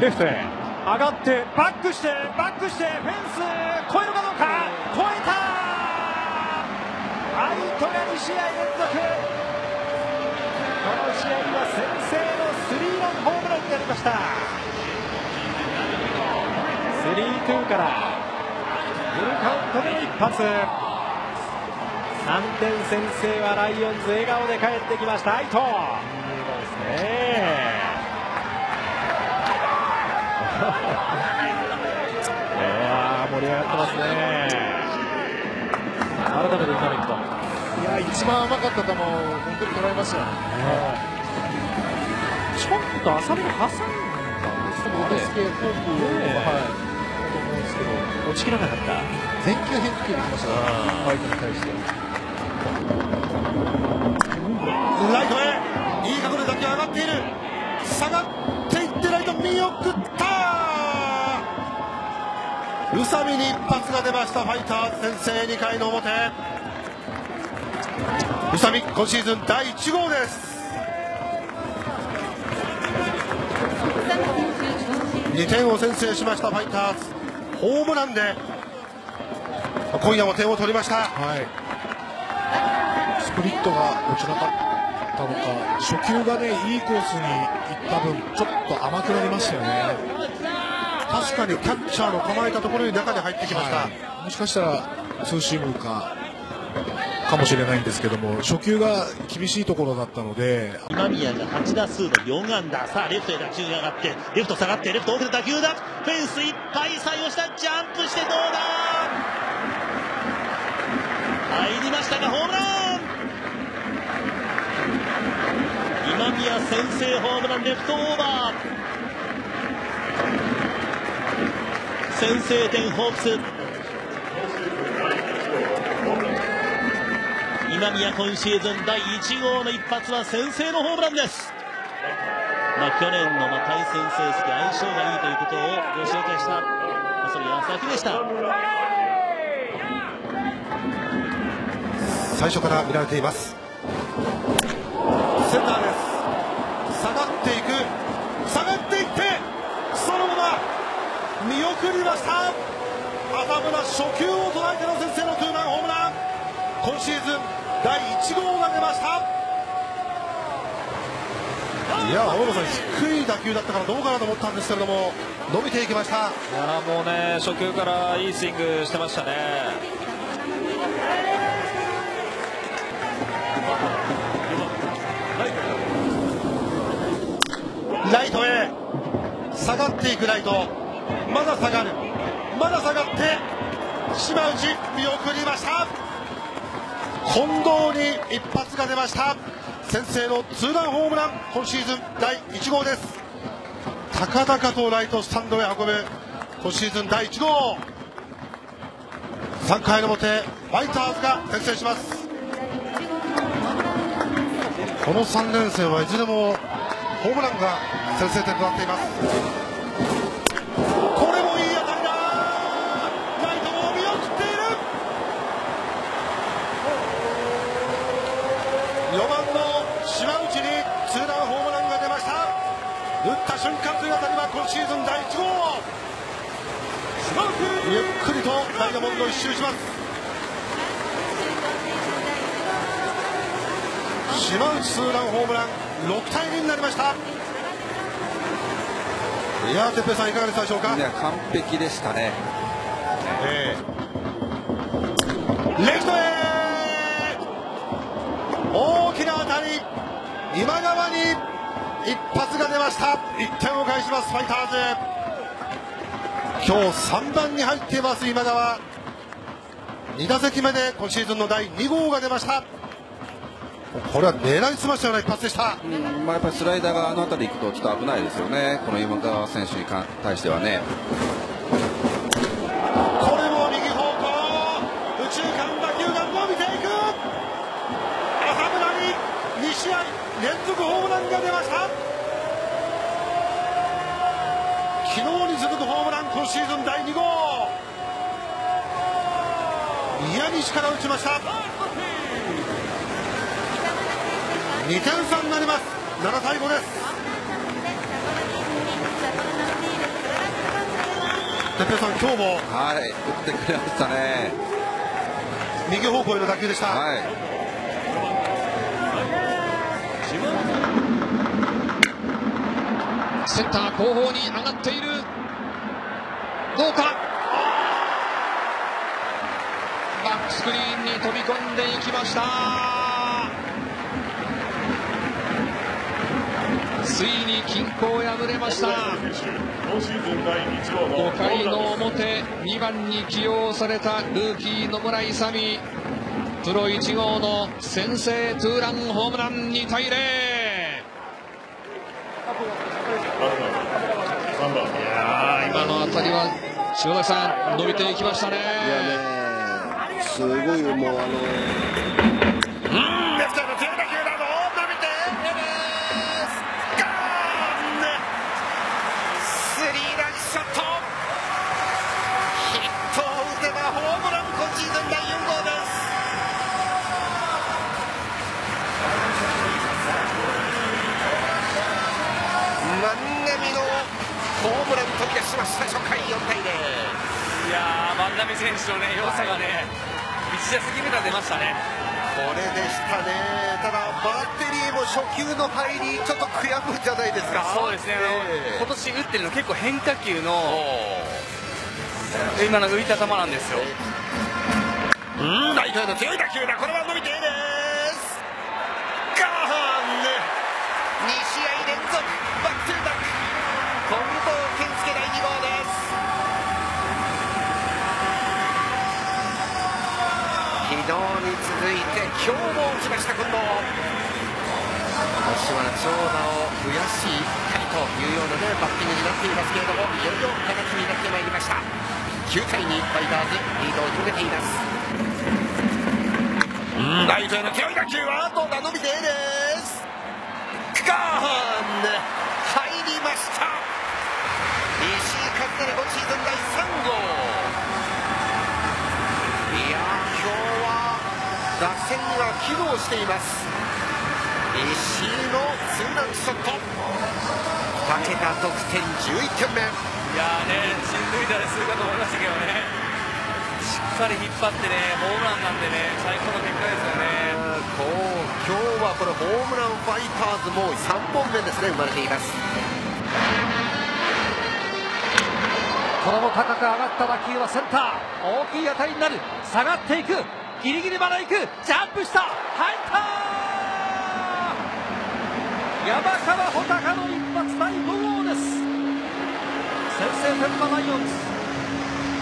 レフトへ上がってバックしてバックしてフェンス越えるかどうか越えた!アイトが2試合連続。この試合は先制のスリーランホームランになりました。スリーツーからフルカウントでの一発。3点先制はライオンズ笑顔で帰ってきました。アイト。ですね。盛り上がってますね改めて今の一本いや一番甘かった球を本当に捉えましたよ、ちょっと浅めに挟んだんですでも落ち着けフォークはいと思うんですけど落ちきらなかった全球変化球できましたね相手に対してライトへいい角度で打球上がっている。下がっていってライト見送った宇佐美に一発が出ましたファイターズ先制2回の表。宇佐美今シーズン第1号です。2点を先制しましたファイターズ。ホームランで今夜も点を取りました。はい。スプリットが落ちなかったのか初球がねいいコースに行った分ちょっと甘くなりましたよね。確かにキャッチャーの構えたところに中に入ってきました、はい。もしかしたらツーシームかかもしれないんですけども初球が厳しいところだったので。今宮が8打数の4安打さあレフトへ打球が上がってレフト下がってレフト奥で打球だ。フェンスいっぱい採用したジャンプしてどうだ。入りましたがホームラン。今宮先制ホームランレフトオーバー先制点ホークス。今宮今シーズン第1号の一発は先制のホームランです、まあ、去年のまあ対戦成績相性がいいということをご紹介した、まあ、それ矢先でした。最初から見られています。センター送りました。浅村初球を捉えての先制のツーランホームラン。今シーズン第1号が出ました。いや青山さん低い打球だったからどうかなと思ったんですけれども伸びていきました。いやもうね初球からいいスイングしてましたね。ライトへ。下がっていくライトまだ下がる。まだ下がって島内見送りました。近藤に一発が出ました。先制のツーランホームラン今シーズン第1号です。高々とライトスタンドへ運ぶ今シーズン第1号。3回の表ファイターズが先制します。この3連戦はいずれもホームランが先制点となっています。シーズン第1号ゆっくりとダイヤモンドを一周します。島内ツーランホームラン6対2になりました。いやー哲平さんいかがでしたでしょうか？いや完璧でしたね。ええ。レフトへ！大きな当たり今川に一発が出ました。1点を返しますファイターズ。今日3番に入っています今川。2打席目で今シーズンの第2号が出ました。これは狙いすましたような一発でした。うんまあ、やっぱりスライダーがあの辺り行くとちょっと危ないですよね。この今川選手に対してはね。これも右方向右中間打球が伸びていく浅村に2試合連続ホームランが出ました昨日に続くホームラン今シーズン第2号。宮西から打ちました。2点差になります。7対5です。哲平さん今日も。はい。打ってくれましたね。右方向への打球でした、はい。センター後方に上がっているどうか？バックスクリーンに飛び込んでいきました。ついに均衡破れました。5回の表2番に起用されたルーキー野村勇。プロ1号の先制ツーランホームラン2対0今の当たりは塩崎さん伸びていきましたね。いやねすごいもうあの。レフトへの強い打球初球の入り、ちょっと悔やむんじゃないですか、そうですね、ええ。今年打ってるの結構変化球の今の浮いた球なんですよ。うん、ライトへの強い打球だ、これは伸びていいです、ガーン、2試合連続、 back to back、近藤健介第2号です。昨日に続いて今日も打ちました近藤今年は長打を増やしたいというようなねバッティングになっていますけれどもいよいよ形になってまいりました。9対2ファイターズリードを広げています。うんライトへの強い打球はどうだ伸びてです。ガーン入りました。石井和成今シーズン第3号。いや今日は打線が機能しています。石井のツーランショット。2桁得点11点目。いやーねしんどい打列するかと思いましたけどね。しっかり引っ張ってねホームランなんでね最高の結果ですよね。こう今日はこれホームランファイターズも3本目ですね生まれています。これも高く上がった打球はセンター。大きい当たりになる。下がっていく。ギリギリまで行く。ジャンプした。入った山川穂高の一発第5号です。先制点はライオンズ。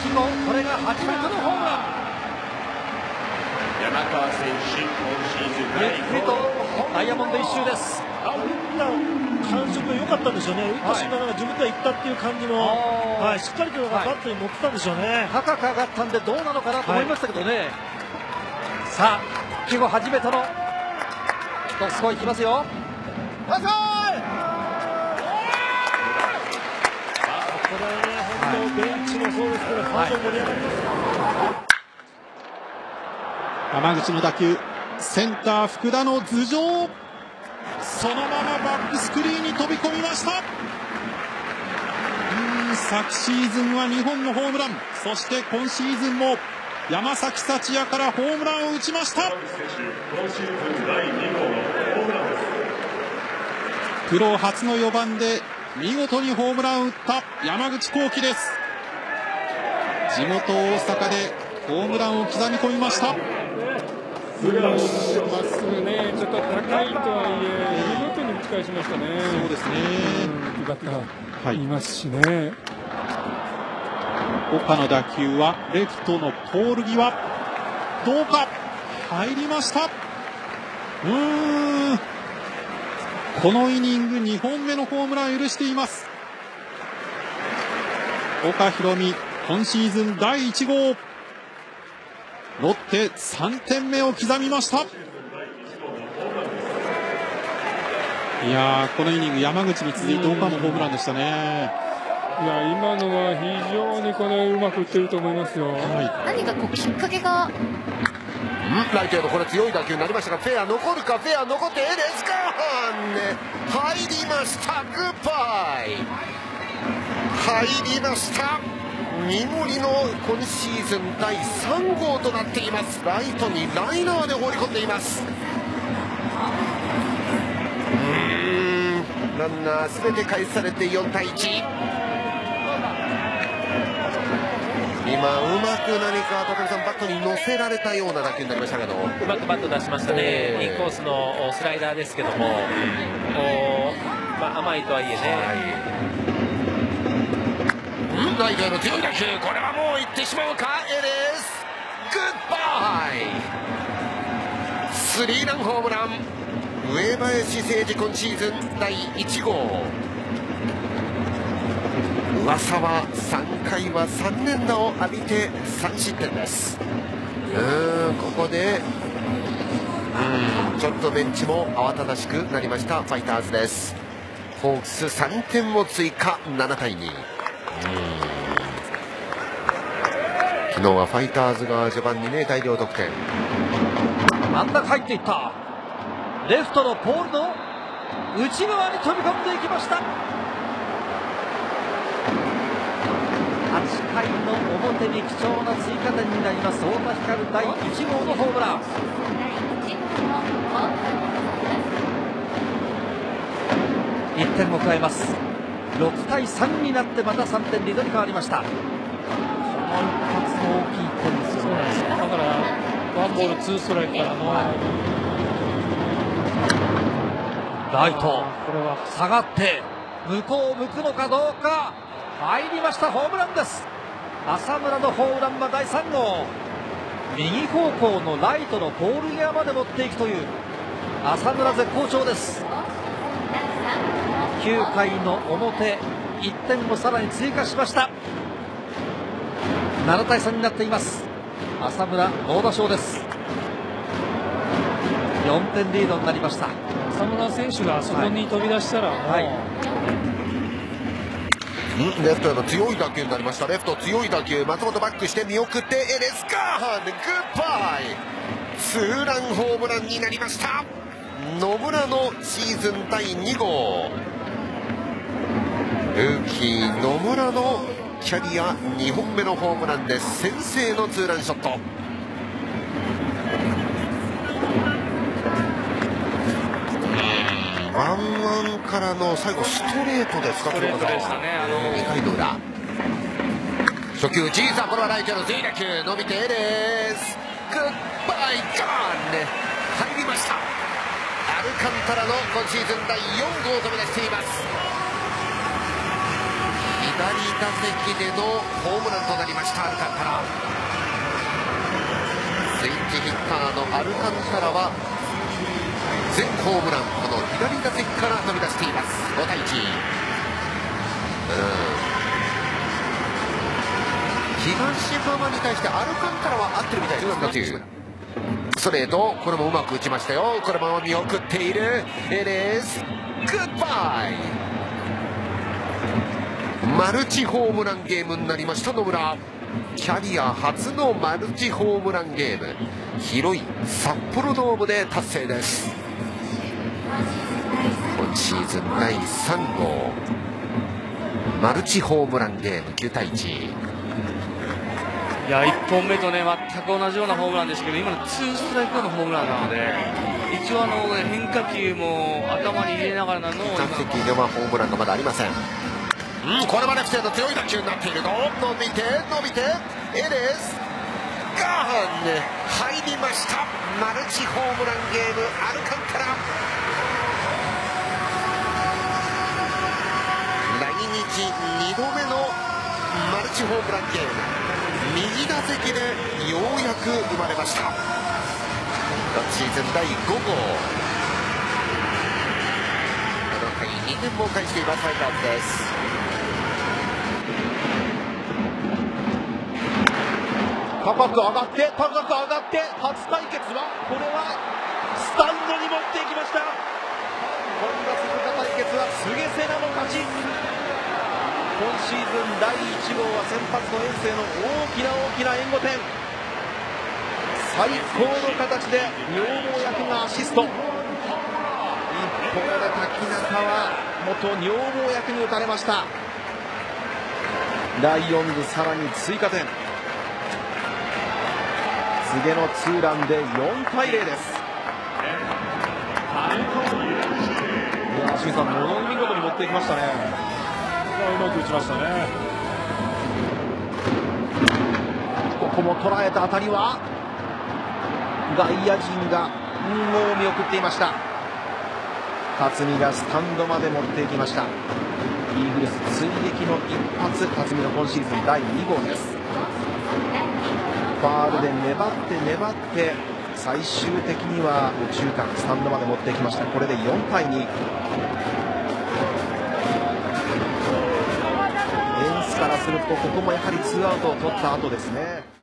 季後これが初めてのホームラン。山川選手、今シーズンゆっくりとダイヤモンド一周です打った感触が良かったんでしょうね、打った瞬間、なんか自分では行ったっていう感じの、はい、しっかりとバットに乗ってたんでしょうね。高く上がったんでどうなのかなと思いましたけどね、さあ季後初めてのドスコいきますよこれね、本当、ベンチもそうですけど、ファンも盛り上がり。ます。山口の打球センター福田の頭上。そのままバックスクリーンに飛び込みました。昨シーズンは2本のホームラン。そして今シーズンも山崎幸也からホームランを打ちました。プロ初の4番で見事にホームランを打った山口幸輝です地元大阪でホームランを刻み込みましたまっすぐね、ちょっと高いとはいえ、見事に打ち返しましたね。そうですね。うん、バッターいますしね。岡の打球はレフトのポール際。どうか？入りました。うーん。このイニング2本目のホームランを許しています。岡大美、今シーズン第1号。ロッテ3点目を刻みました。いやーこのイニング山口に続いて岡もホームランでしたね。いや今のは非常にこれうまく打ってると思いますよ。何かこうきっかけがライトへのこれ強い打球になりましたがフェア残るか？フェア残ってエレスカーンね入りましたグッバイ。入りました。三森の今シーズン第3号となっています。ライトにライナーで放り込んでいます。ランナー全て返されて4対1今、うまく何か高木さんバットに乗せられたような打球になりましたけど。うまくバット出しましたね、えーインコースのスライダーですけども、おまあ、甘いとはいえね、うんライトへの強い打球これはもう行ってしまうか？エレスグッバイスリーランホームラン。上林誠司今シーズン第1号噂は3回は3連打を浴びて3失点です。うーんここでうんちょっとベンチも慌ただしくなりましたファイターズです。ホークス3点を追加7対2うん。昨日はファイターズが序盤にね大量得点。真ん中入っていった。レフトのポールの内側に飛び込んでいきました。8回の表に貴重な追加点になります。太田光第1号のホームラン。1点を加えます。6対3になってまた3点リードに変わりました。この一発の大きい点ですよね。だからワンボールツーストライクからの。ライト。下がって向こう向くのかどうか入りましたホームランです。浅村のホームランは第3号。右方向のライトのポール際まで持っていくという浅村絶好調です。9回の表1点をさらに追加しました。7対3になっています。浅村猛打賞です。4点リードになりました。浅村選手があそこに飛び出したら、はい。うんレフトへの強い打球になりました。レフト強い打球松本バックして見送ってエレスガーハングッバイ。ツーランホームランになりました。野村のシーズン第2号。ルーキー野村のキャリア2本目のホームランで先制のツーランショット。ワンワンからの最後ストレートですかストレートでしたねあの2回の裏初球小さこれはライトへの全打球。伸びてエレス。グッバイガーンね入りました。アルカンタラの今シーズン第4号を飛び出しています。左打席でのホームランとなりましたアルカンタラ。スイッチヒッターのアルカンタラは全ホームランこの左打席から飛び出しています。5対1東浜に対してアルカンタラは合ってるみたいですというストレート。これもうまく打ちましたよ。これも見送っている。エレス。グッバイマルチホームランゲームになりました野村。キャリア初のマルチホームランゲーム。広い札幌ドームで達成です今シーズン第3号。マルチホームランゲーム9対1いや1本目とね全く同じようなホームランでしたけど今のツーストライクのホームランなので一応あの変化球も頭に入れながらなのを打席ではホームランがまだありません。うん、これはレフトへの強い打球になっているの伸びて伸びてエレスガーハンね入りました。マルチホームランゲームアルカンタラ日2度目のマルチホームランゲーム。右打席でようやく生まれました。今シーズン第5号。この回2点も返していますファイターズです。高く上がって高く上がって初対決はこれはスタンドに持っていきました。本田鈴鹿対決は菅瀬名の勝ち。今シーズン第1号は先発の遠征の大きな大きな援護点。最高の形で女房役がアシスト。一方で滝中は元女房役に打たれました。ライオンズさらに追加点。柘植のツーランで4対0です。いや清水さんもの見事に持っていきましたね。うまく打ちましたねここも捉えた当たりは外野陣がもう見送っていました。辰巳がスタンドまで持っていきました。イーグルス追撃の一発辰巳の今シーズン第2号です。ファールで粘って粘って最終的には右中間スタンドまで持っていきました。これで4対2するとここもやはりツーアウトを取ったあとですね。